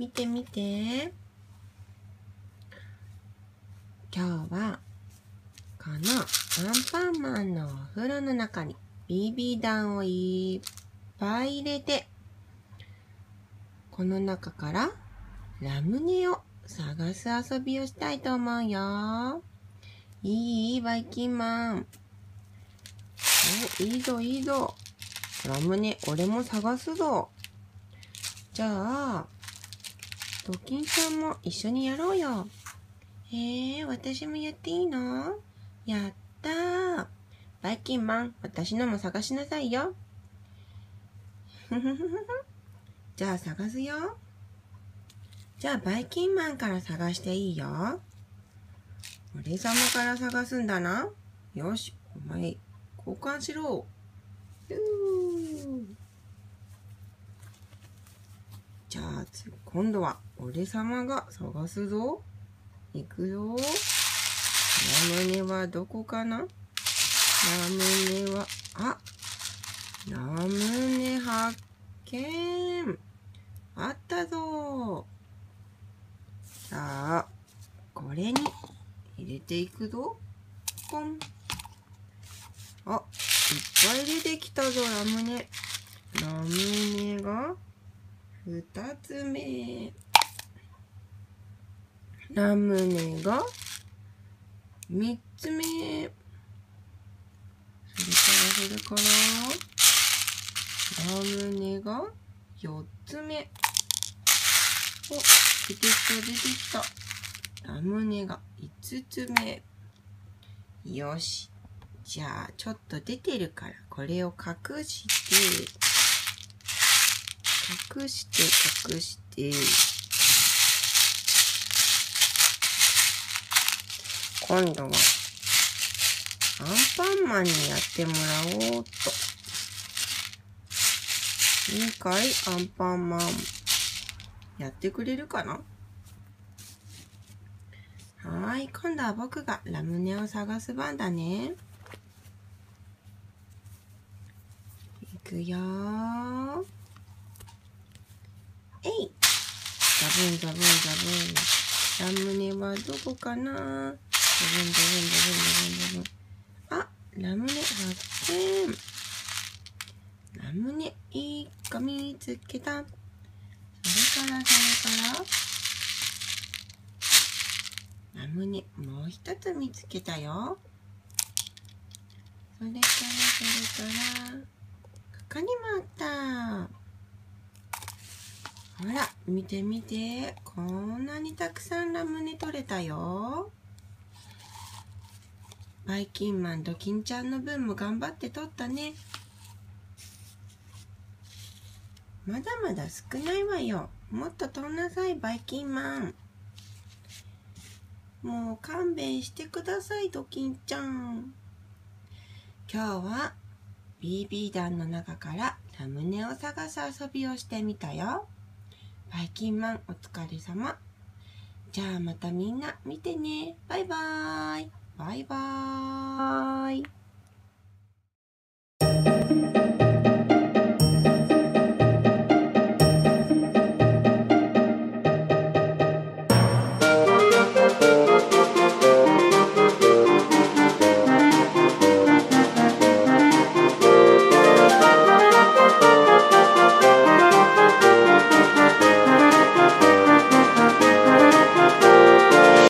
見て見て。今日は、このアンパンマンのお風呂の中に BB 弾をいっぱい入れて、この中からラムネを探す遊びをしたいと思うよ。いい？バイキンマン。お、いいぞいいぞ。ラムネ、俺も探すぞ。じゃあ、ドキンさんも一緒にやろうよ。えー、私もやっていいの？やったー。バイキンマン、私のも探しなさいよ。じゃあ探すよ。じゃあバイキンマンから探していいよ。俺様から探すんだな。よし、お前、交換しろ。じゃあ、今度は俺様が探すぞ。いくよ。ラムネはどこかな？ラムネは、あラムネ発見あったぞさあ、これに入れていくぞ。ポン。あ、いっぱい出てきたぞ、ラムネ。ラムネが、二つ目。ラムネが、三つ目。それから、それから、ラムネが、四つ目。お、出てきた、出てきた。ラムネが五つ目。よし。じゃあ、ちょっと出てるから、これを隠して、隠して隠して、今度は、アンパンマンにやってもらおうと。いいかい？アンパンマン。やってくれるかな？はい、今度は僕がラムネを探す番だね。いくよ。えいザブンザブンザブン。ラムネはどこかな？ザブンザブンザブンザブンザブン。あ、ラムネ発見。ラムネいいか見つけた。それからそれからラムネもう一つ見つけたよ。それからそれからここにもあった。ほら、見て見て。こんなにたくさんラムネ取れたよ。バイキンマンドキンちゃんの分も頑張って取ったね。まだまだ少ないわよ。もっと取んなさい、バイキンマン。もう勘弁してください、ドキンちゃん。今日は BB 弾の中からラムネを探す遊びをしてみたよ。バイキンマンお疲れ様。じゃあまたみんな見てね。バイバーイ。バイバーイ。